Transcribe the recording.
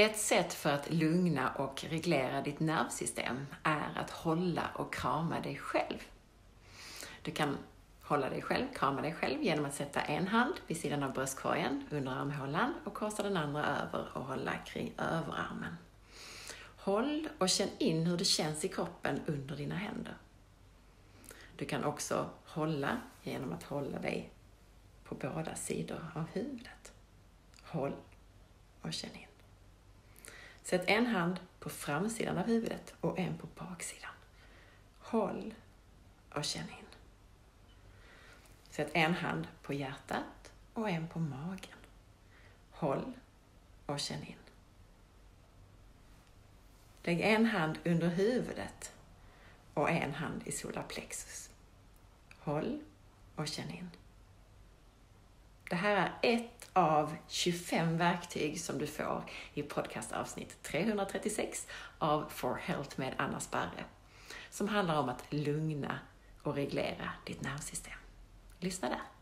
Ett sätt för att lugna och reglera ditt nervsystem är att hålla och krama dig själv. Du kan hålla dig själv, krama dig själv genom att sätta en hand vid sidan av bröstkorgen under armhålan och korsa den andra över och hålla kring överarmen. Håll och känn in hur det känns i kroppen under dina händer. Du kan också hålla genom att hålla dig på båda sidor av huvudet. Håll och känn in. Sätt en hand på framsidan av huvudet och en på baksidan. Håll och känn in. Sätt en hand på hjärtat och en på magen. Håll och känn in. Lägg en hand under huvudet och en hand i solarplexus. Håll och känn in. Det här är ett av 25 verktyg som du får i podcastavsnitt 336 av For Health med Anna Sparre, som handlar om att lugna och reglera ditt nervsystem. Lyssna där!